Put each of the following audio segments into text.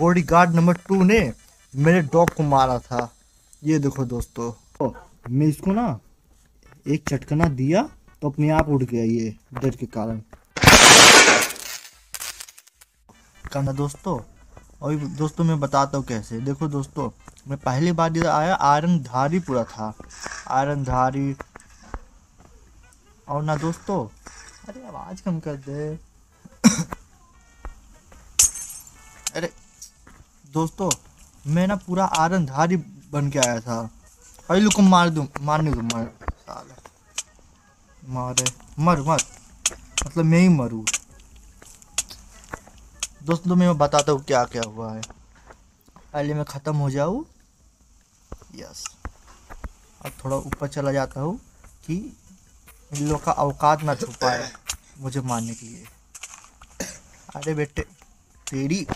Body guard number two ने मेरे dog को मारा था। ये देखो दोस्तों। तो मैं इसको ना एक चटकना दिया तो अपने आप उड़ गया ये डर के कारण। कहना दोस्तों? और दोस्तों मैं बताता हूँ कैसे। देखो दोस्तों, मैं पहली बार इधर आया आयरन धारी पूरा था। आयरन धारी और ना दोस्तों, अरे आवाज़ कम कर दे। दोस्तों, मैं ना पूरा आयरन धारी बन के आया था। पहले को मार दूँ, मारने को मार, साला। मारे, मर मर। मतलब मैं ही मरूँ। दोस्तों, मैं बताता हूँ क्या क्या हुआ है। पहले मैं ख़त्म हो जाऊँ। यस अब थोड़ा ऊपर चला जाता हूँ कि इन लोग का औकात ना छुपाए मुझे मारने के लिए। अरे बेटे, तेरी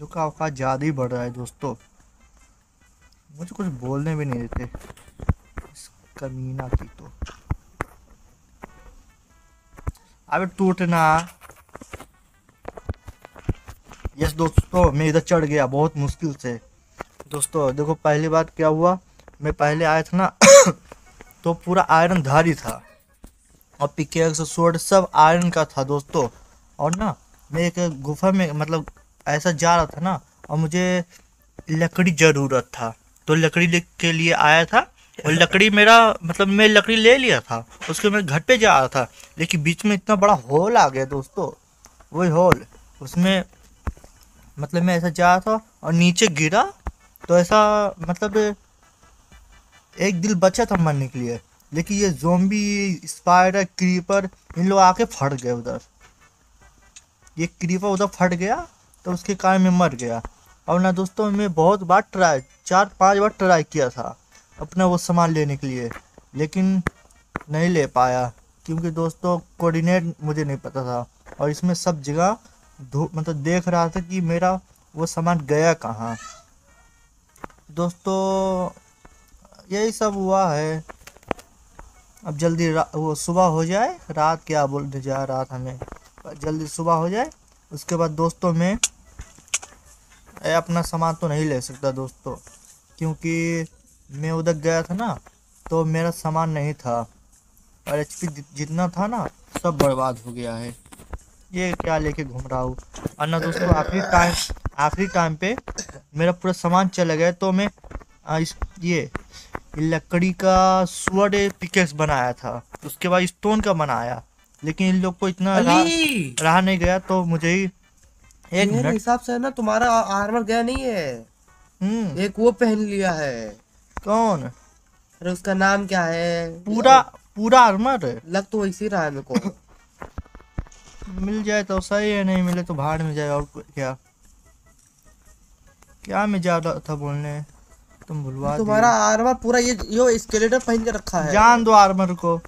लोग का ज़्यादा ही बढ़ रहा है दोस्तों। मुझे कुछ बोलने भी नहीं देते। इस कमीना की तो। अबे टूटना। यस दोस्तों, मैं इधर चढ़ गया बहुत मुश्किल से। दोस्तों, देखो पहली बात क्या हुआ? मैं पहले आया था ना तो पूरा आयरन धारी था। और पिकेक्स स्वord सब आयरन का था दोस्तों। और ना, मैं एक गुफा में मतलब ऐसा जा रहा था ना और मुझे लकड़ी ज़रूरत था। तो लकड़ी ले के लिए आया था और लकड़ी मेरा मतलब मैं लकड़ी ले लिया था उसके मैं घर पे जा रहा था। लेकिन बीच में इतना बड़ा होल आ गया दोस्तों वही होल उसमें मतलब मैं ऐसा जा रहा था और नीचे गिरा तो ऐसा मतलब एक दिल बचा था मरने के लिए। लेकिन ये जोम्बी स्पाइडर क्रीपर इन लोग आके फट गए उधर। ये क्रीपर उधर फट गया तो उसके कारण मैं मर गया। और ना दोस्तों, मैं बहुत बार ट्राई चार, पाँच बार ट्राई किया था अपना वो सामान लेने के लिए, लेकिन नहीं ले पाया, क्योंकि दोस्तों कोऑर्डिनेट मुझे नहीं पता था। और इसमें सब जगह मतलब देख रहा था कि मेरा वो सामान गया कहाँ। दोस्तों, यही सब हुआ है। अब जल्दी वो सुबह हो जाए, रात क्या बोलने जा रहा था मैं। जल्दी सुबह हो जाए, उसके बाद दोस्तों, मैं अपना सामान तो नहीं ले सकता दोस्तों क्योंकि मैं उधर गया था ना तो मेरा सामान नहीं था। और एचपी जितना था ना सब बर्बाद हो गया है। ये क्या लेके घूम रहा हूँ? और ना दोस्तों आखिरी टाइम आखिरी टाइम पे मेरा पूरा सामान चला गया तो मैं इस ये लकड़ी का सुअर पिकेक्स बनाया था। उसके बाद स्टोन का बनाया। लेकिन इन लोग को इतना रहा, रहा नहीं गया तो मुझे ही एक मिनट। हिसाब से ना तुम्हारा आर्मर गया नहीं है। हम्म। एक वो पहन लिया है। कौन? अरे उसका नाम क्या है? पूरा पूरा आर्मर लग तो वैसे रहा है मेरे को। मिल जाए तो सही है नहीं मिले तो भाड़ में जाए और क्या? क्या मैं जा रहा था बोलने? तुम भूलवा तुम्हारा आर्मर पूरा ये यो स्केलेटन पहन के रखा है। जान दो आर्मर को।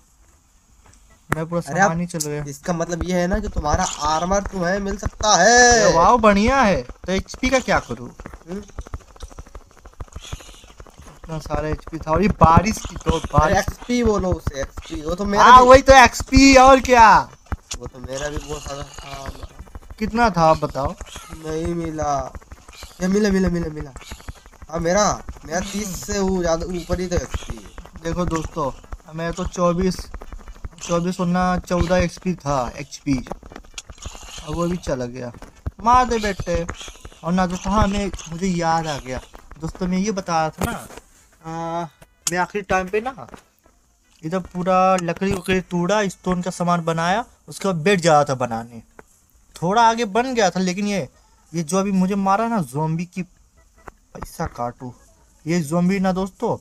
मैं पूरा सामान ही चल गया इसका मतलब ये है ना कि तुम्हारा आर्मर तुम्हें मिल सकता है। वाह बढ़िया है। तो एचपी का क्या करूँ? हम्म। इतना सारा एचपी था और ये बारिश की तो बारिश एक्सपी बोलो उसे एक्सपी वो तो मेरा हाँ वही तो एक्सपी और क्या? वो तो मेरा भी बहुत सारा था। कितना था आप बताओ? नहीं मिला। ये मिला मिला मिला मिला। हाँ मेरा मेरा तीस से ज़्यादा ऊपर ही था एक्सपी देखो दोस्तों मैं तो चौबीस चौबीस वरना चौदह एच था एच पी और वो भी चला गया। मार दे बेटे। और ना दोस्तों हाँ मैं मुझे याद आ गया। दोस्तों मैं ये बता रहा था ना आ, मैं आखिरी टाइम पे ना इधर पूरा लकड़ी वकड़ी तोड़ा स्टोन का सामान बनाया उसके बाद बैठ जा रहा था बनाने। थोड़ा आगे बन गया था लेकिन ये ये जो अभी मुझे मारा ना जोम्बी की पैसा काटू। ये जोम्बी ना दोस्तों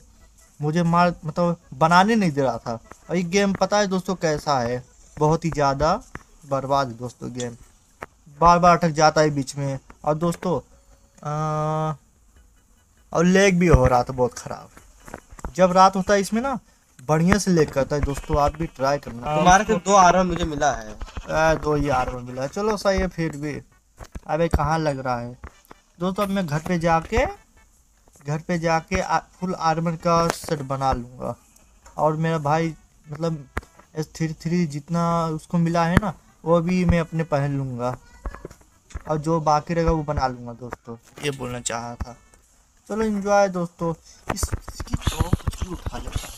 मुझे मार मतलब बनाने नहीं दे रहा था। और ये गेम पता है दोस्तों कैसा है? बहुत ही ज़्यादा बर्बाद है दोस्तों गेम बार बार अटक जाता है बीच में। और दोस्तों आ, और लेग भी हो रहा था बहुत ख़राब। जब रात होता है इसमें ना बढ़िया से लेग करता है दोस्तों आप भी ट्राई करना। तुम्हारे तो दो आर मुझे मिला है। आ, दो ही आर मिला है। चलो सही है फिर भी। अबे कहाँ लग रहा है? दोस्तों अब मैं घर पे जाके घर पे जाके फुल आर्मर का सेट बना लूँगा। और मेरा भाई मतलब एस थ्री थ्री जितना उसको मिला है ना वो भी मैं अपने पहन लूँगा। और जो बाकी रहेगा वो बना लूँगा दोस्तों ये बोलना चाह रहा था। चलो इन्जॉय दोस्तों। इस इसकी तो कुछ भी उठा लेता है।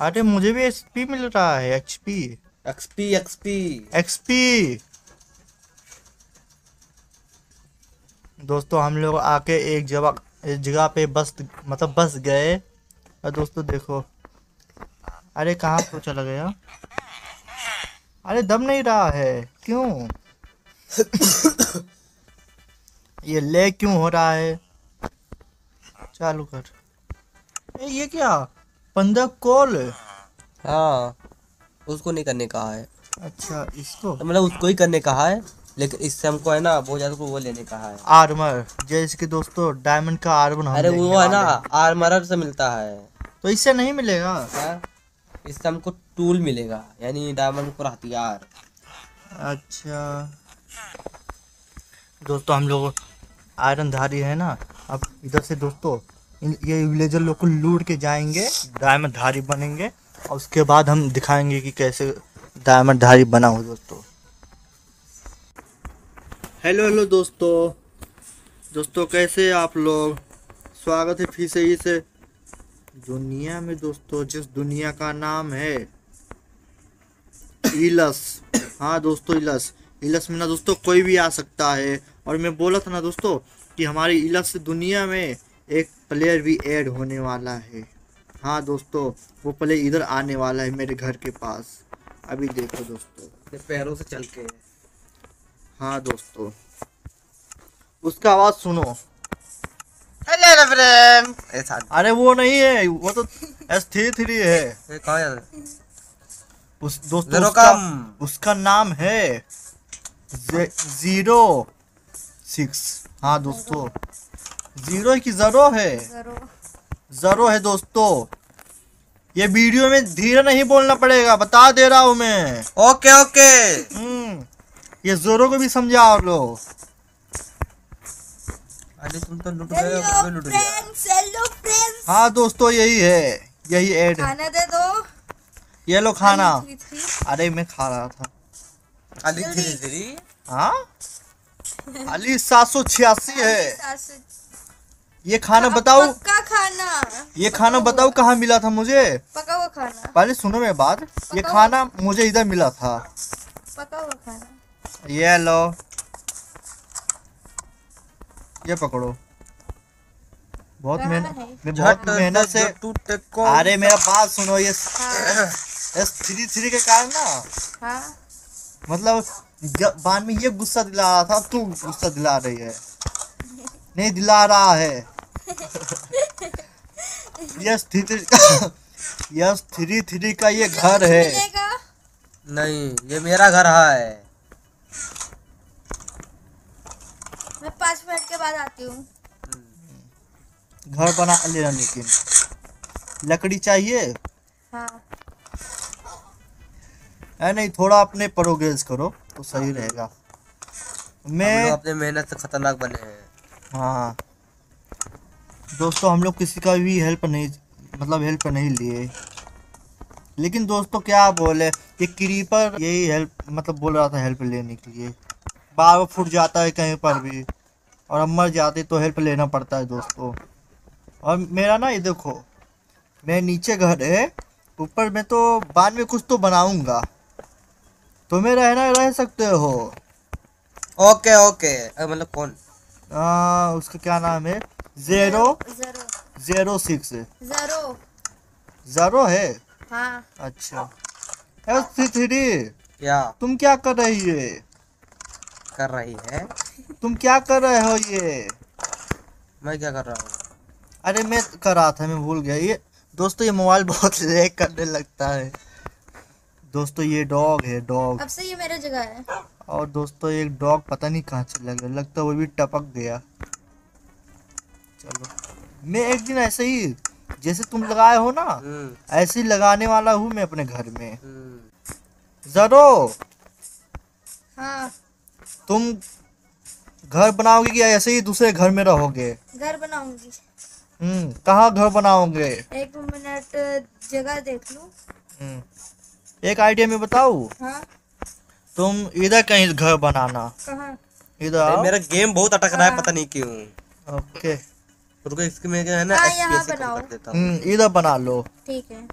अरे मुझे भी एचपी मिल रहा है एचपी एक्सपी एक्सपी एक्सपी दोस्तों हम लोग आके एक जगह एक जगह पे बस मतलब बस गए। और दोस्तों देखो। अरे कहाँ तो चला गया? अरे दम नहीं रहा है। क्यों? ये ले क्यों हो रहा है? चालू कर। ए, ये क्या? पंद्रह कॉल? हाँ उसको नहीं करने कहा है। अच्छा इसको? मतलब उसको ही करने कहा है। लेकिन इससे हमको है ना बहुत ज़्यादा वो लेने का है। आर्मर जैसे कि दोस्तों डायमंड का आर्मर अरे वो है ना आर्मर से मिलता है। तो इससे नहीं मिलेगा? इससे हमको टूल मिलेगा यानी डायमंड पर हथियार। अच्छा। दोस्तों हम लोग आयरन धारी है ना अब इधर से दोस्तों ये विलेजर लोग को लूट के जाएँगे डायमंड धारी बनेंगे और उसके बाद हम दिखाएँगे कि कैसे डायमंड धारी बना हो दोस्तों। हेलो हेलो दोस्तों। दोस्तों, कैसे आप लोग? स्वागत है फिर से इस दुनिया में, दोस्तों, जिस दुनिया का नाम है। इलस। हाँ दोस्तों, इलस। इलस में ना, दोस्तों, कोई भी आ सकता है। और मैं बोला था ना, दोस्तों, कि हमारी इलस दुनिया में एक प्लेयर भी ऐड होने वाला है। हाँ दोस्तों, वो प्लेयर इधर आने वाला है मेरे घर के पास। अभी देखो, दोस्तों। पैरों से चल के। हाँ दोस्तों। उसका आवाज़ सुनो। हेलो ऐसा। अरे वो नहीं है वो तो एस थ्री थ्री है कहाँ उस दोस्तों उसका, उसका नाम है ज़ीरो सिक्स। हाँ दोस्तों। ज़ीरो की जरो है। जरो है दोस्तों। ये वीडियो में धीरे नहीं बोलना पड़ेगा बता दे रहा हूँ मैं। Okay okay. हम्म। ये जोरो को भी समझाओ लो। अरे तुम तो लुट गए मैं लुट गया हाँ दोस्तों यही है यही एड है। खाना दे दो। ये लो खाना। थ्री थ्री अरे मैं खा रहा था। अली धीरे धीरे। हाँ? अली सात सौ छियासी है। ये खाना बताओ। पक्का खाना। ये खाना बताओ कहाँ मिला था मुझे? पका हुआ खाना। पहले सुनो मेरी बात। ये खाना मुझे इधर मिला था। पका हुआ खाना। ये लो ये पकड़ो। बहुत मेहनत मैं बहुत मेहनत से टूटे अरे मेरा बात सुनो ये हाँ। एस थ्री थ्री के कारण ना। हाँ। मतलब बाद में ये गुस्सा दिला रहा था तू गुस्सा दिला रही है। नहीं दिला रहा है। Yes three three yes three three का ये घर है। नहीं ये मेरा घर है। मैं पाँच मिनट के बाद आती हूँ। घर बना लेना लेकिन। लकड़ी चाहिए? हाँ। है नहीं थोड़ा अपने प्रोग्रेस करो तो सही रहेगा। मैं अपने मेहनत से खतरनाक बने हैं। हाँ। दोस्तों हम लोग किसी का भी हेल्प नहीं मतलब हेल्प नहीं लिए। लेकिन दोस्तों क्या बोले ये क्रीपर यही हेल्प मतलब बोल रहा था हेल्प लेने के लिए। बार बार फूट जाता है कहीं पर भी। और हम मर जाते तो हेल्प लेना पड़ता है दोस्तों। और मेरा ना ये देखो मैं नीचे घर है ऊपर में तो बाद में कुछ तो बनाऊँगा। तुम्हें रहना रह सकते हो। Okay okay. मतलब कौन? आ, उसका क्या नाम है? जेरो जेरो सिक्स जरो जरो है? हाँ। अच्छा। एस थ्री क्या तुम क्या कर रही है? कर रही है। तुम क्या कर रहे हो ये? मैं क्या कर रहा हूँ? अरे मैं कर रहा था मैं भूल गया। ये दोस्तों ये मोबाइल बहुत लैग करने लगता है। दोस्तों ये डॉग है डॉग। अब से ये मेरा जगह है। और दोस्तों एक डॉग पता नहीं कहाँ चला गया लगता है वो भी टपक गया। चलो। मैं एक दिन ऐसे ही जैसे तुम लगाए हो ना हम्म, ऐसे ही लगाने वाला हूँ मैं अपने घर में। हम्म। जरो! हाँ। तुम घर बनाओगे कि ऐसे ही दूसरे घर में रहोगे? घर बनाऊँगी। हम्म कहाँ घर बनाओगे? एक मिनट जगह देख लूँ। हम्म। एक आइडिया में बताऊँ? हाँ। तुम इधर कहीं घर बनाना। इधर मेरा गेम बहुत अटक रहा है पता नहीं क्यों। ओके। रुको इसके में क्या है ना हाँ, हूँ। हम्म इधर बना लो। ठीक है।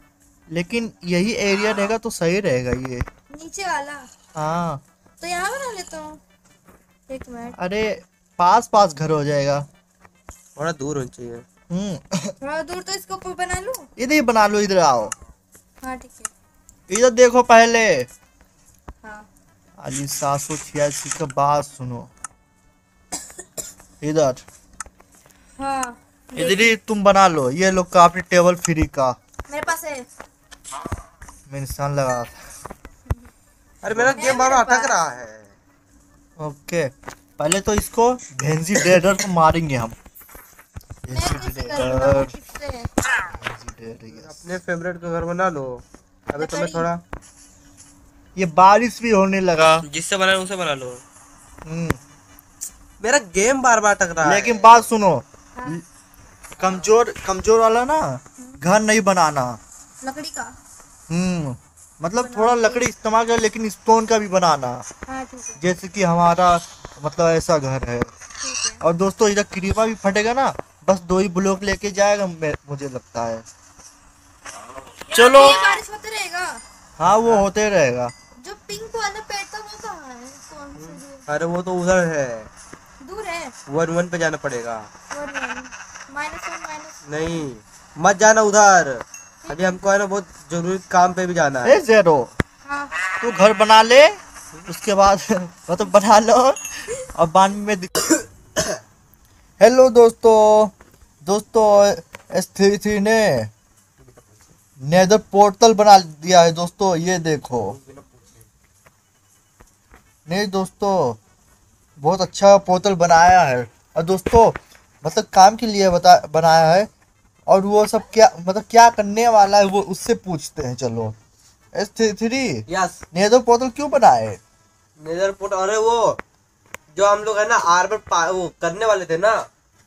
लेकिन यही एरिया रहेगा तो सही रहेगा ये। नीचे वाला? हाँ। तो यहाँ बना लेता हूँ। एक मिनट। अरे पास पास घर हो जाएगा। थोड़ा दूर होना चाहिए। हम्म। थोड़ा दूर तो इसको ऊपर बना लूँ? इधर ही बना लो इधर आओ। हाँ ठीक है। इधर देखो पहले। हाँ। अली सात सौ छियासी का बात सुनो। इधर। हाँ इधर ही तुम बना लो। ये लो काफ़ी टेबल फ्री का। मेरे पास है। मैं निशान लगा था। अरे मेरा गेम बार अटक रहा है। ओके पहले तो इसको भेंसी डेडर को मारेंगे हम। करूँगा डेडर भेंसी डेडर अपने फेवरेट का घर बना लो। अभी तुम्हें थोड़ा ये बारिश भी होने लगा। जिससे बना उसे बना लो। हम्म, मेरा गेम बार बार अटक रहा लेकिन बात सुनो। हाँ। कमज़ोर कमज़ोर वाला ना घर नहीं बनाना। लकड़ी का। हम्म। मतलब थोड़ा लकड़ी इस्तेमाल कर लेकिन स्टोन का भी बनाना। हाँ जैसे कि हमारा मतलब ऐसा घर है। और दोस्तों इधर क्रीमा भी फटेगा ना बस दो ही ब्लॉक लेके जाएगा मुझे लगता है। चलो। बारिश होते रहेगा। हाँ वो होते रहेगा। जो पिंक वाला पेड़ था वो कहाँ है? कौन से अरे वो तो उधर है। दूर है? वन वन पे जाना पड़ेगा। और माइनस वन माइनस नहीं मत जाना उधर। अभी हमको है ना बहुत ज़रूरी काम पे भी जाना है। ए जेरो। हाँ। तू घर बना ले उसके बाद मतलब बना लो और बाद में हेलो दोस्तों दोस्तों एस थ्री थ्री ने नेदर पोर्टल बना दिया है दोस्तों ये देखो। नहीं दोस्तों बहुत अच्छा पोर्टल बनाया है। और दोस्तों मतलब काम के लिए बता बनाया है। और वो सब क्या मतलब क्या करने वाला है वो उससे पूछते हैं चलो। S three? Yes nether portal क्यों बनाए? नेदर पोर्ट अरे वो जो हम लोग है ना आर्मर वो करने वाले थे ना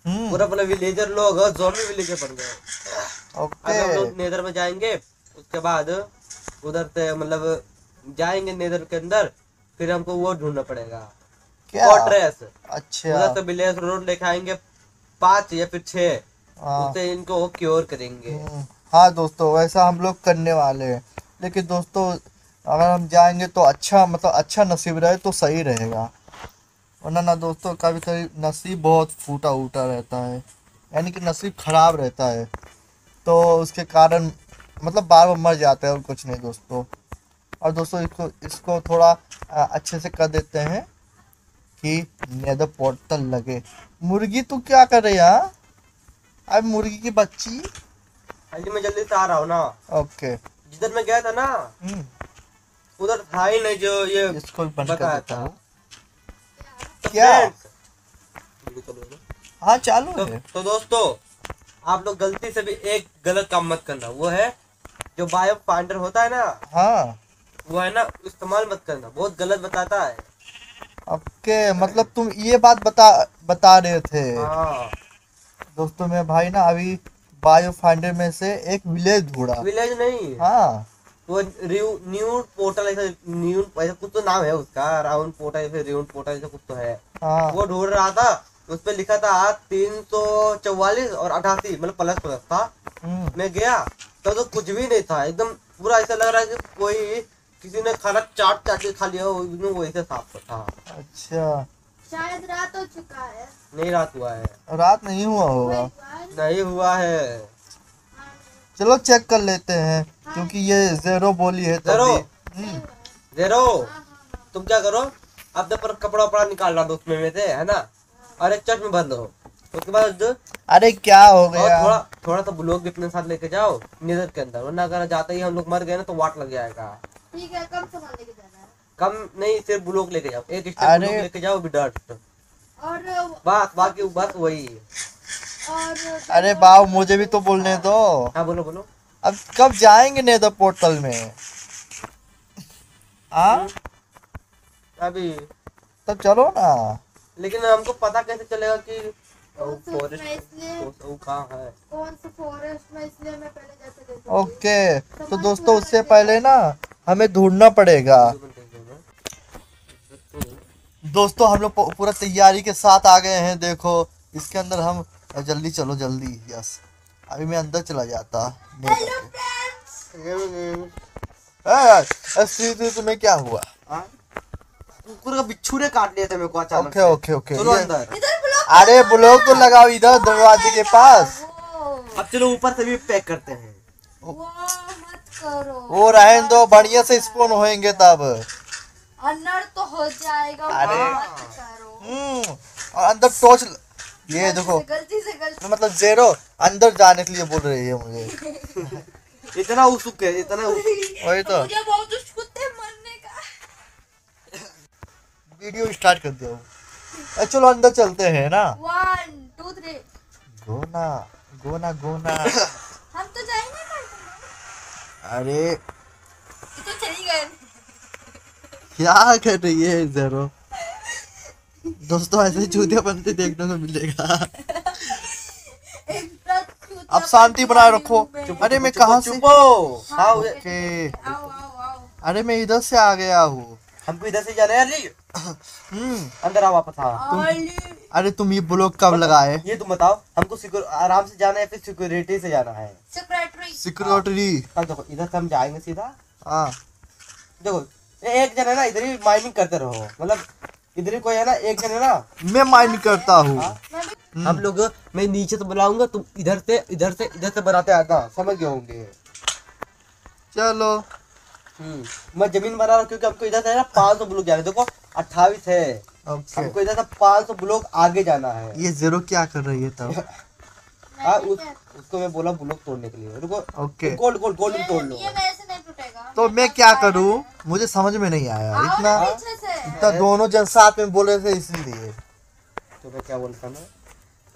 हम्म। पूरा पूरा विलेजर लोग जोम्बी विलेजर बन गए। अभी हम लोग नेदर में जाएँगे उसके बाद उधर से मतलब जाएँगे नेदर के अंदर फिर हमको वो ढूंढना पड़ेगा। क्या? अच्छा। उधर से विलेज रोड लेके आएँगे पाँच या फिर छह। हाँ। इनको क्योर करेंगे। हम्म, हाँ दोस्तों वैसा हम लोग करने वाले हैं। लेकिन दोस्तों अगर हम जाएँगे तो अच्छा मतलब अच्छा नसीब रहे तो सही रहेगा। वरना ना दोस्तों कभी कभी नसीब बहुत फूटा उटा रहता है। यानी कि नसीब खराब रहता है। तो उसके कारण मतलब बार बार मर जाते हैं और कुछ नहीं दोस्तों। और दोस्तों इसको इसको थोड़ा आ, अच्छे से कर देते हैं कि नेदर पोर्टल लगे। मुर्गी तू क्या कर रही है हाँ? अब मुर्गी की बच्ची। अली मैं जल्दी से आ रहा हूँ ना। ओके। जिधर मैं गया था ना हम्म, उधर था ही नहीं जो ये इसको भी बंद कर देता था। हूँ। तो क्या? हाँ चालू तो, है। तो दोस्तों आप लोग गलती से भी एक गलत काम मत करना। वो है जो बायो फाइंडर होता है ना हाँ। वो है ना इस्तेमाल मत करना। बहुत गलत बताता है। ओके मतलब तुम ये बात बता बता रहे थे। हाँ। दोस्तों मेरे भाई ना अभी बायो फाइंडर में से एक विलेज ढूंढा। विलेज नहीं? हाँ। वो न्यू पोर्टल ऐसा न्यू ऐसा कुछ तो नाम है उसका राउंड पोर्टल या फिर पोर्टल ऐसा कुछ तो है। हाँ। वो ढूंढ रहा था उस पर लिखा था तीन सौ चौवालीस और अठासी मतलब प्लस प्लस था। हम्म, मैं गया तो, तो कुछ भी नहीं था एकदम पूरा ऐसा लग रहा है कि कोई किसी ने खाना चाट चाट के खा लिया एकदम वैसे साफ़ था। अच्छा। शायद रात हो चुका है। नहीं रात हुआ है। रात नहीं हुआ होगा। नहीं हुआ है? चलो चेक कर लेते हैं क्योंकि ये जेरो बोली है जेरो? हम्म, जेरो तुम क्या करो? अपने पर कपड़ा वपड़ा निकाल ला दो उसमें में से है ना? और एक चट में भर लो उसके बाद अरे क्या हो गया? थोड़ा थोड़ा सा ब्लॉक भी अपने साथ लेके जाओ निधर के अंदर। वरना अगर जाते ही हम लोग मर गए ना तो वाट लग जाएगा। ठीक है कम सामान लेके जाना है? कम नहीं सिर्फ़ ब्लॉक लेके जाओ। एक स्टेप लेके जाओ भी डट और बस बाकी बस वही। अरे बाबू मुझे भी तो बोलने दो। हाँ बोलो बोलो। अब कब जाएँगे नेदर पोर्टल में? हाँ अभी। तब चलो ना। लेकिन हमको पता कैसे चलेगा कि कौन से forest- उसमें इसलिए वो वो कहाँ है? कौन से फॉरेस्ट में इसलिए मैं पहले जाके देखूँगी? ओके तो दोस्तों उससे पहले ना हमें ढूंढना पड़ेगा। दोस्तों हम लोग पूरा तैयारी के साथ आ गए हैं। देखो इसके अंदर हम जल्दी चलो जल्दी। यस। अभी मैं अंदर चला जाता। सीधे तुम्हें क्या हुआ? कुकुर का बिच्छू ने काट लिया था मेरे को अचानक ओके ओके ओके। चलो अंदर। अरे ब्लॉक तो लगाओ इधर दरवाजे के पास। अब चलो ऊपर से भी पैक करते हैं। वो मत करो। वो रहने दो बढ़िया से स्पोन होएँगे तब। अंदर तो हो जाएगा अरे। करो। हम्म और अंदर टॉर्च ये देखो। गलती से गलती मतलब जेरो अंदर जाने के लिए बोल रही है मुझे। इतना उत्सुक है इतना वही तो। मुझे बहुत उसकुते मरने का। वीडियो स्टार्ट कर दिया हूँ। चलो अंदर चलते हैं ना। One two three gonna gonna gonna हम तो जाएँगे अरे ये तो चली गए क्या कर रही है जेरो दोस्तों ऐसे चूतिया बनते देखने को मिलेगा। अब शांति बनाए रखो। अरे मैं कहाँ से चुपो हाँ ओके। आओ आओ आओ। अरे मैं इधर से आ गया हूँ हमको इधर से जाना है। हम्म। अंदर आओ वापस हाँ। ऑली अरे तुम ये ब्लॉक कब लगाए? ये तुम बताओ हमको आराम से जाना है फिर सिक्योरिटी से जाना है। सेक्रेटरी सिक्योरिटी देखो इधर से हम जाएँगे सीधा। हाँ। देखो एक जन है ना इधर ही माइनिंग करते रहो। मतलब इधर ही कोई है ना एक जन है ना। मैं माइनिंग करता हूँ। हाँ? हम्म। हम लोग मैं नीचे तो बुलाऊँगा तुम इधर से इधर से इधर से बनाते आता समझ गए होंगे। चलो। हम्म, मैं ज़मीन बना रहा हूँ क्योंकि हमको इधर से ना पाँच सौ ब्लॉक जाना है। देखो अट्ठाईस है। हमको इधर से पाँच सौ ब्लॉक आगे जाना है। ये ज़ीरो क्या कर रही है तब? हाँ मैं उस, उसको मैं बोला ब्लॉक तोड़ने के लिए। रुको। ओके गोल्ड गोल्ड गोल्ड तोड़ लो ये मेरे से नहीं टूटेगा तो मैं क्या करूँ? मुझे समझ में नहीं आया। इतना इतना दोनों जन साथ में बोले थे इसलिए। तो मैं क्या बोलता ना?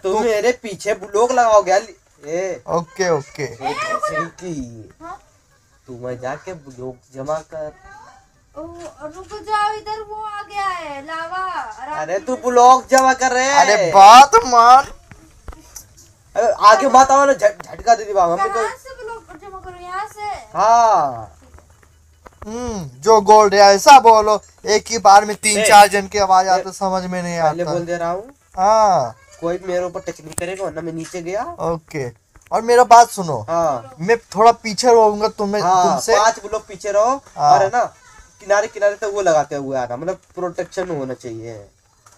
तुम मेरे पीछे ब्लॉक लगाओगे अली। ए। Okay okay. हाँ? तू मैं जाके ब्लॉक जमा कर। ओ, रुक जाओ इधर वो आ गया है लावा अरे तू ब्लॉक जमा कर रहे है। अरे बात मान। आगे बात आओ ना झटका दे दी बाबा हमको कहाँ से ब्लॉक जमा करो? यहाँ से? हाँ। जो गोल्ड है ऐसा बोलो एक ही बार में तीन चार जन की आवाज़ आते समझ में नहीं पहले बोल दे रहा हूँ। हाँ। कोई मेरे ऊपर टच नहीं करेगा वरना मैं नीचे गया। ओके। और मेरा बात सुनो। हाँ। मैं थोड़ा पीछे रहूँगा तुम्हें हाँ तुमसे पाँच ब्लॉक पीछे रहो हाँ। और है ना किनारे किनारे से वो लगाते हुए आना। मतलब प्रोटेक्शन होना चाहिए।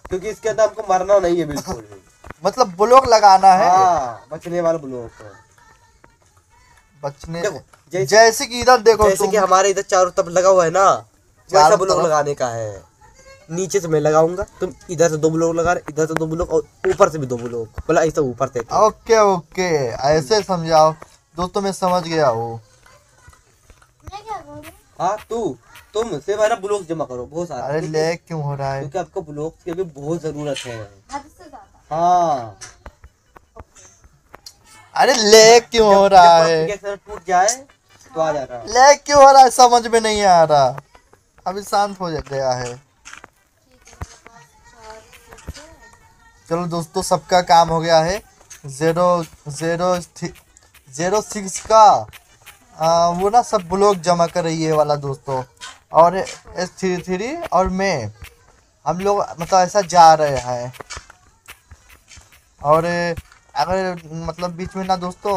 क्योंकि इसके अंदर हमको मरना नहीं है बिल्कुल मतलब ब्लॉक लगाना है। हाँ बचने वाला ब्लॉक बचने देखो, जैसे- कि इधर देखो जैसे कि हमारे इधर चारों तरफ़ लगा हुआ है ना वैसा चारों ब्लॉक लगाने का है। नीचे से मैं लगाऊँगा तुम इधर से दो ब्लॉक लगा रहे इधर से दो ब्लॉक और ऊपर से भी दो ब्लॉक। बोला ऐसा ऊपर से ओके ओके ऐसे समझाओ। दोस्तों मैं समझ गया हूँ। मैं क्या करूँ? हाँ तू तुम सिर्फ़ है ना ब्लॉक जमा करो बहुत सारा। अरे ले क्यों हो रहा है? क्योंकि आपको ब्लॉक की अभी बहुत ज़रूरत है। हाँ। अरे ले क्यों हो रहा है? टूट जाए तो आ जाना ले क्यों हो रहा है? समझ में नहीं आ रहा। अभी शांत हो गया है। चलो दोस्तों सबका काम हो गया है। जेरो जेरो जेरो सिक्स का आ, वो ना सब ब्लॉक जमा कर रही है वाला दोस्तों। और एस थ्री थ्री और मैं हम लोग मतलब ऐसा जा रहे हैं। और अगर मतलब बीच में ना दोस्तों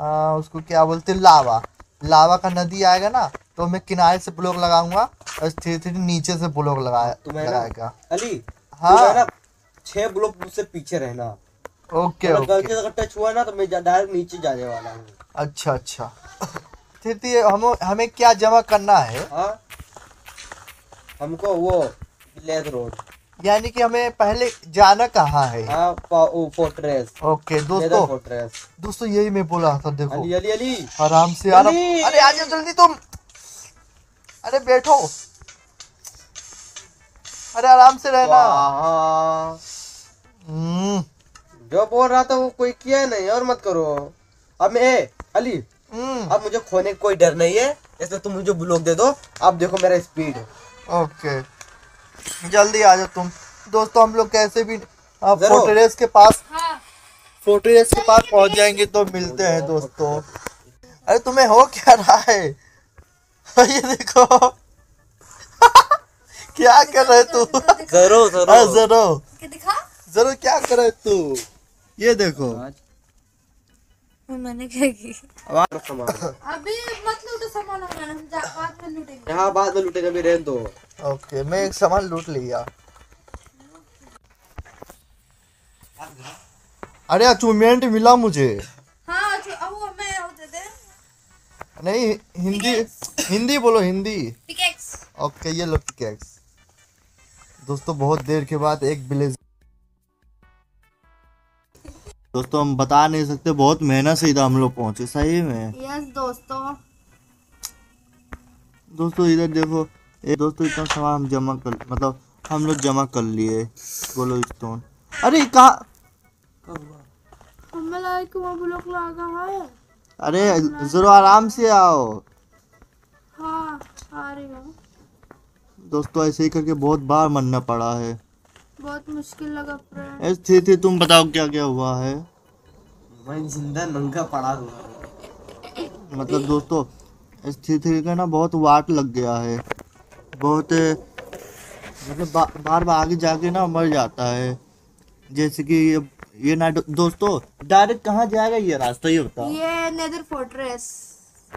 आ, उसको क्या बोलते लावा। लावा का नदी आएगा ना तो मैं किनारे से ब्लॉक लगाऊँगा और धीरे धीरे नीचे से ब्लॉक लगाया लगाएगा। अली हाँ। छह ब्लॉक मुझसे पीछे रहना। ओके अगर ओके। अगर टच हुआ ना तो मैं डायरेक्ट नीचे जाने वाला हूँ। अच्छा अच्छा। फिर तो हम हमें क्या जमा करना है? हाँ? हमको वो लेथ रोड यानी कि हमें पहले जाना कहाँ है? हाँ फोर्ट्रेस ओके दोस्तों फोर्ट्रेस दोस्तों यही मैं बोल रहा था देखो। अली अली अली। आराम से आराम अरे आ जाओ जल्दी तुम। अरे बैठो। अरे आराम से रहना। हम्म। जो बोल रहा था वो कोई किया नहीं और मत करो। अब मैं ए, अली हम्म। अब मुझे खोने का कोई डर नहीं है। इसलिए तुम मुझे ब्लॉक दे दो। अब देखो मेरा स्पीड ओके। जल्दी आ जाओ तुम। दोस्तों हम लोग कैसे भी। फोर्ट्रेस के पास हाँ। फोर्ट्रेस के पास पहुँच जाएँगे तो मिलते हैं दोस्तों। अरे तुम्हें हो क्या रहा है? ये देखो। क्या कर रहे तू? जरो जरो के जरो क्या कर रहे तू? ये देखो। मैंने क्या की सामान अभी मत लूटो सामान हमारा बाद में लूटेंगे। यहाँ बाद में लूटेगा भी रहने दो। ओके मैं एक सामान लूट लिया। अरे अचीवमेंट मिला मुझे। हाँ अब वो मैं होते थे। नहीं हिंदी हिंदी बोलो हिंदी। पिकेक्स ओके ये लो पिकेक्स दोस्तों बहुत देर के बाद एक विलेज दोस्तों हम बता नहीं सकते बहुत मेहनत से इधर हम लोग पहुँचे सही में? यस दोस्तों। दोस्तों इधर देखो ये दोस्तों इतना सामान हम जमा कर मतलब हम लोग जमा कर लिए गोलो स्टोन अरे कहाँ? है। अरे जरा आराम से आओ। हाँ आ रही दोस्तों ऐसे ही करके बहुत बार मरना पड़ा है। बहुत मुश्किल लगा फ्रेंड ऐसे थी, थी तुम बताओ क्या क्या हुआ है? मैं ज़िंदा नंगा पड़ा हुआ मतलब दोस्तों इस थ्री थ्री का ना बहुत वाट लग गया है। बहुत मतलब बा, बार बार आगे जाके ना मर जाता है। जैसे कि ये ये ना दो- दोस्तों डायरेक्ट कहाँ जाएगा ये रास्ता ये बताओ। ये नेदर फोर्ट्रेस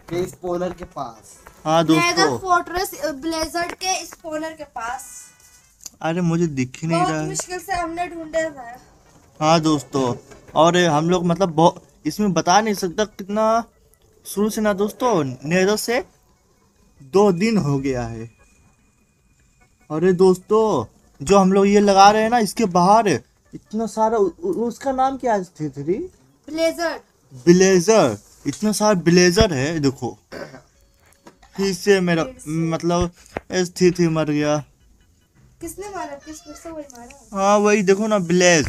के स्पोनर के पास। हाँ नेदर दोस्तों फोर्ट्रेस ब्लेजर्ड के स्पॉनर के पास। अरे मुझे दिख ही नहीं रहा है। मुश्किल से हमने ढूंढे हाँ दोस्तों और हम लोग मतलब बहुत इसमें बता नहीं सकता कितना शुरू से ना दोस्तों नेदर से दो दिन हो गया है। अरे दोस्तों जो हम लोग ये लगा रहे हैं ना इसके बाहर इतना सारा उ, उ, उसका नाम क्या है थी थ्री ब्लेजर्ड ब्लेजर इतना सारा ब्लेजर है देखो। फिर से मेरा मतलब थी थी मर गया। किसने मारा? किस से वही मारा? हाँ वही देखो ना ब्लेज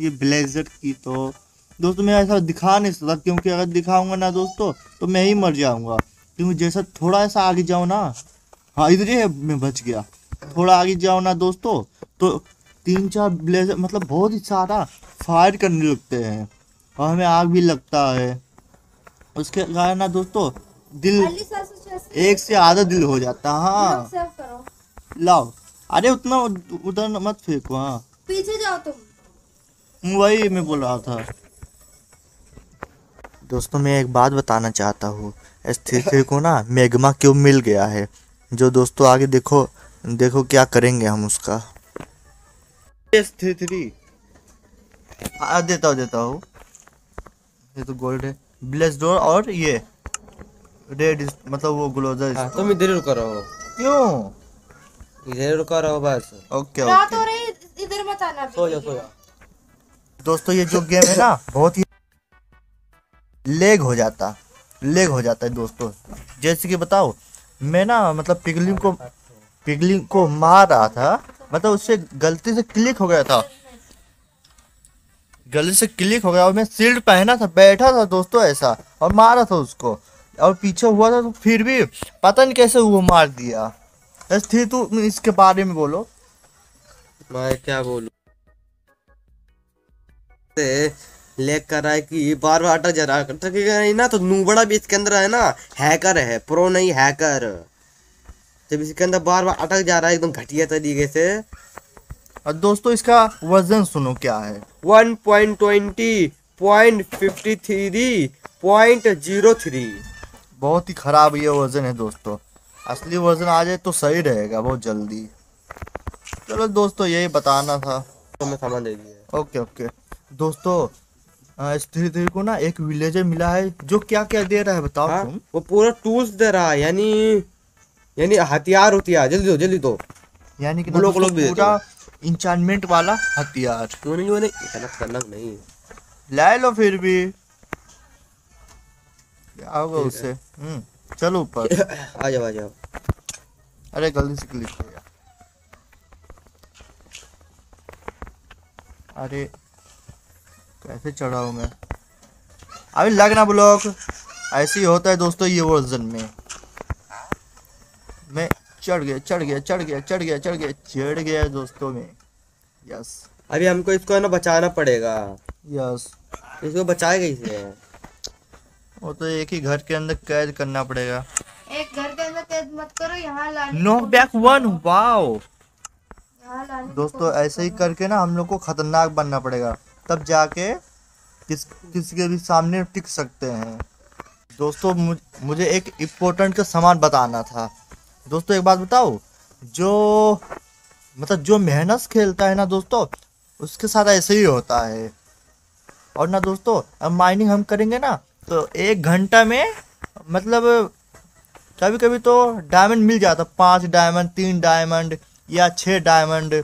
ये ब्लेजर की तो दोस्तों मैं ऐसा दिखा नहीं सकता क्योंकि अगर दिखाऊँगा ना दोस्तों तो मैं ही मर जाऊँगा। क्योंकि जैसा थोड़ा सा आगे जाओ ना हाँ इधर ही मैं बच गया। थोड़ा आगे जाओ ना दोस्तों तो तीन चार ब्लेजर मतलब बहुत ही सारा फायर करने लगते हैं। और हमें आग भी लगता है। उसके कारण ना दोस्तों दिल से एक से आधा दिल हो जाता हाँ। लाओ। अरे उतना उधर मत फेंको हाँ। पीछे जाओ तुम। वही मैं बोल रहा था। दोस्तों मैं एक बात बताना चाहता हूँ। थ्री को ना मैग्मा क्यों मिल गया है? जो दोस्तों आगे देखो देखो क्या करेंगे हम उसका। एस थ्री थ्री हाँ देता हूँ देता हूँ। ये तो गोल्ड है। ब्लेस डोर और ये। रेड मतलब वो ग्लोजर हाँ, तुम इधर ही रुका रहो। क्यों? इधर ही रुका रहो बस। ओके रात हो रही इधर मत आना सो जाओ सो जाओ दोस्तों ये जो गेम है ना बहुत ही लेग हो जाता लेग हो जाता है दोस्तों। जैसे कि बताओ मैं ना मतलब पिगलिंग को पिगलिंग को मार रहा था मतलब उससे गलती से क्लिक हो गया था। गलती से क्लिक हो गया और मैं शील्ड पहना था बैठा था दोस्तों ऐसा और मारा था उसको। और पीछे हुआ था तो फिर भी पता नहीं कैसे वो मार दिया। बस थी तू इसके बारे में बोलो। मैं क्या बोलूँ? लेक कर रहा है कि बार बार अटक जा रहा है ना तो नूबड़ा भी इसके अंदर है ना हैकर है प्रो नहीं हैकर। जब इसके अंदर बार बार अटक जा रहा है एकदम घटिया तरीके से। और दोस्तों इसका वज़न सुनो क्या है। One point twenty point fifty three point zero three. बहुत ही खराब ये वज़न है दोस्तों। असली वर्जन आ जाए तो सही रहेगा बहुत जल्दी। चलो दोस्तों यही बताना था। तो मैं सामान दे दिया। Okay okay. दोस्तों स्त्री थ्री को ना एक विलेजर मिला है जो क्या क्या दे रहा है बताओ हाँ, तुम। वो पूरा टूल्स दे रहा है यानी यानी हथियार हथियार जल्दी दो जल्दी दो। यानी कि लोग- लोग पूरा इंचार्टमेंट वाला हथियार। क्यों नहीं नहीं? इतना खतरनाक नहीं ले लो फिर भी। क्या होगा उससे चलो ऊपर। आ जाओ आ जाओ। अरे गलती से क्लिक हो गया। अरे कैसे चढ़ा हूँ मैं? अभी लगना ब्लॉक। ऐसे ही होता है दोस्तों ये वर्जन में। मैं चढ़ गया चढ़ गया चढ़ गया चढ़ गया चढ़ गया चढ़ गया दोस्तों में। यस अभी हमको इसको ना बचाना पड़ेगा। यस इसको बचाए कैसे वो तो एक ही घर के अंदर कैद करना पड़ेगा। एक घर मत करो यहाँ लाने नॉक बैक वन वाओ दोस्तों ऐसे ही करके ना हम लोग को खतरनाक बनना पड़ेगा। तब जाके किस किसी के भी सामने टिक सकते हैं। दोस्तों मुझे एक इम्पोर्टेंट का सामान बताना था। दोस्तों एक बात बताओ जो मतलब जो मेहनत खेलता है ना दोस्तों उसके साथ ऐसे ही होता है। और ना दोस्तों अब माइनिंग हम करेंगे ना तो एक घंटा में मतलब कभी कभी तो डायमंड मिल जाता, पाँच डायमंड तीन डायमंड या छः डायमंड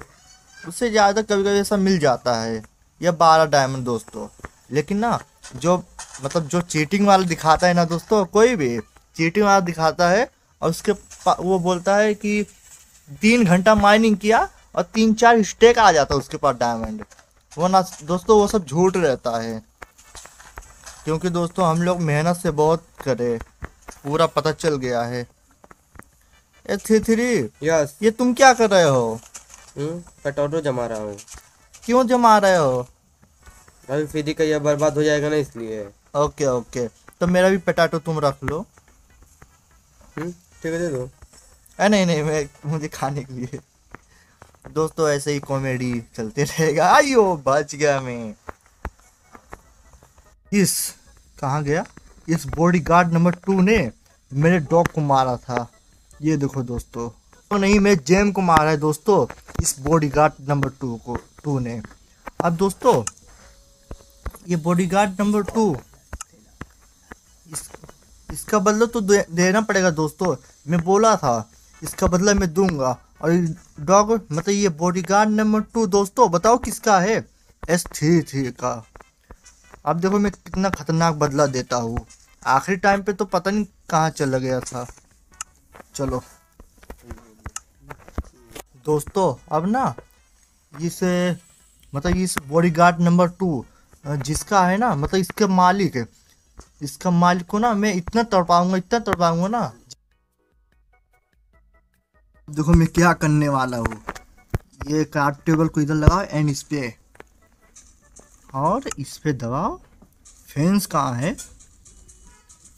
उससे ज़्यादा कभी कभी ऐसा मिल जाता है, या बारह डायमंड दोस्तों। लेकिन ना, जो मतलब जो चीटिंग वाला दिखाता है ना दोस्तों, कोई भी चीटिंग वाला दिखाता है, और उसके वो बोलता है कि तीन घंटा माइनिंग किया और तीन चार स्टेक आ जाता है उसके पास डायमंड वो ना, दोस्तों, वो सब झूठ रहता है। क्योंकि दोस्तों, हम लोग मेहनत से बहुत करे। पूरा पता चल गया है। ए थ्री थ्री यस ये तुम क्या कर रहे हो? हम्म जमा रहा हूँ। क्यों जमा रहे हो? अभी फ्री का यह बर्बाद हो जाएगा ना इसलिए। Okay okay. तो मेरा भी पटाटो तुम रख लो। हम्म ठीक है दे दो। अरे नहीं नहीं मैं मुझे खाने के लिए। दोस्तों ऐसे ही कॉमेडी चलते रहेगा। आइयो बच गया मैं। इस कहाँ गया? इस बॉडीगार्ड नंबर टू ने मेरे डॉग को मारा था। ये देखो दोस्तों। तो नहीं मैं जेम को मारा है दोस्तों इस बॉडीगार्ड नंबर टू को टू ने। अब दोस्तों ये बॉडीगार्ड नंबर टू इस, इसका बदला तो दे, देना पड़ेगा दोस्तों। मैं बोला था इसका बदला मैं दूँगा। और डॉग मतलब ये बॉडीगार्ड नंबर टू दोस्तों बताओ किसका है? एस थ्री थ्री का। अब देखो मैं कितना खतरनाक बदला देता हूँ। आखिरी टाइम पे तो पता नहीं कहाँ चला गया था। चलो। दोस्तों, अब ना, इस मतलब इस बॉडीगार्ड नंबर टू जिसका है ना मतलब इसके मालिक है इसका मालिक को ना मैं इतना तड़पाऊँगा इतना तड़पाऊँगा ना। देखो मैं क्या करने वाला हूँ। ये कार्ड टेबल को इधर लगाओ एंड इस पे। और इस पे दबाओ फेंस कहाँ है।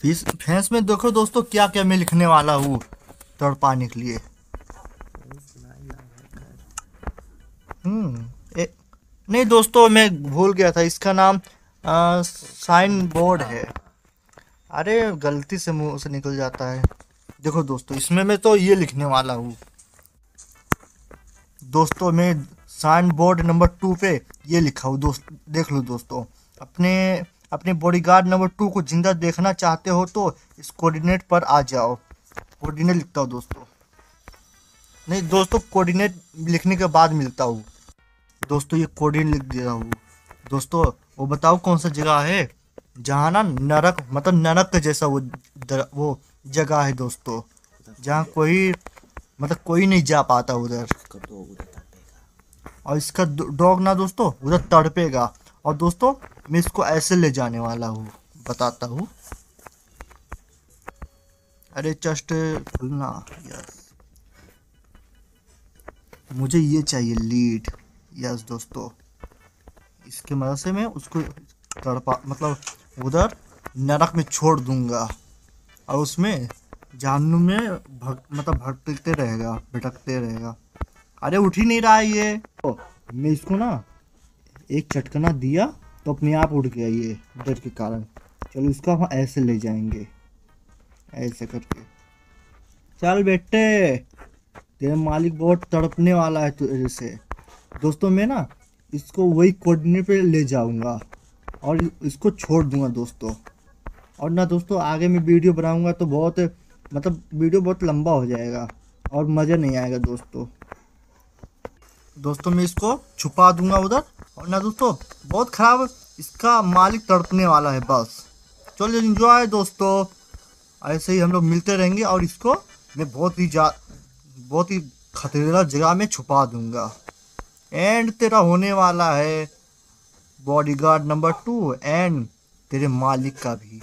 फेंस फेंस में देखो दोस्तों क्या क्या मैं लिखने वाला हूँ तड़पाने के लिए। हम्म नहीं दोस्तों मैं भूल गया था इसका नाम आ, साइन बोर्ड है। अरे गलती से मुँह से निकल जाता है। देखो दोस्तों इसमें मैं तो ये लिखने वाला हूँ। दोस्तों मैं साइन बोर्ड नंबर टू पे ये लिखा हो दोस्त देख लो दोस्तों। अपने अपने बॉडीगार्ड नंबर टू को ज़िंदा देखना चाहते हो तो इस कोऑर्डिनेट पर आ जाओ। कोऑर्डिनेट लिखता हूँ दोस्तों। नहीं दोस्तों कोऑर्डिनेट लिखने के बाद मिलता हूँ। दोस्तों ये कोऑर्डिनेट लिख दिया हूँ। दोस्तों वो बताओ कौन सा जगह है जहाँ ना नरक मतलब नरक के जैसा वो दर, वो जगह है दोस्तों। जहाँ कोई मतलब कोई नहीं जा पाता उधर। और इसका डॉग ना दोस्तों, उधर तड़पेगा। और दोस्तों, मैं इसको ऐसे ले जाने वाला हूँ, बताता हूँ। अरे चस्ट खुलना यस मुझे ये चाहिए लीड यस दोस्तों। इसके मदद से मैं उसको तड़पा मतलब उधर नरक में छोड़ दूँगा। और उसमें जानू में भग मतलब भटकते रहेगा भटकते रहेगा। अरे उठ ही नहीं रहा है ये। मैं इसको ना एक चटकना दिया तो अपने आप उठ गया ये डर के कारण। चलो इसको हम ऐसे ले जाएँगे। ऐसे करके। चल बेटे, तेरा मालिक बहुत तड़पने वाला है तुझे से। दोस्तों मैं ना इसको वही कोऑर्डिनेट पे ले जाऊँगा और इसको छोड़ दूँगा दोस्तों। और ना दोस्तों आगे मैं वीडियो बनाऊँगा तो बहुत मतलब वीडियो बहुत लंबा हो जाएगा और मज़ा नहीं आएगा दोस्तों। दोस्तों मैं इसको छुपा दूँगा उधर और ना दोस्तों, बहुत ख़राब इसका मालिक तड़पने वाला है, बस। चलो एंजॉय दोस्तों। ऐसे ही हम लोग मिलते रहेंगे और इसको मैं बहुत ही जा, बहुत ही खतरेला जगह में छुपा दूँगा। एंड तेरा होने वाला है बॉडीगार्ड नंबर टू एंड तेरे मालिक का भी।